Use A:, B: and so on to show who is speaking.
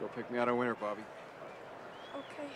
A: Go pick me out a winner, Bobby.
B: Okay.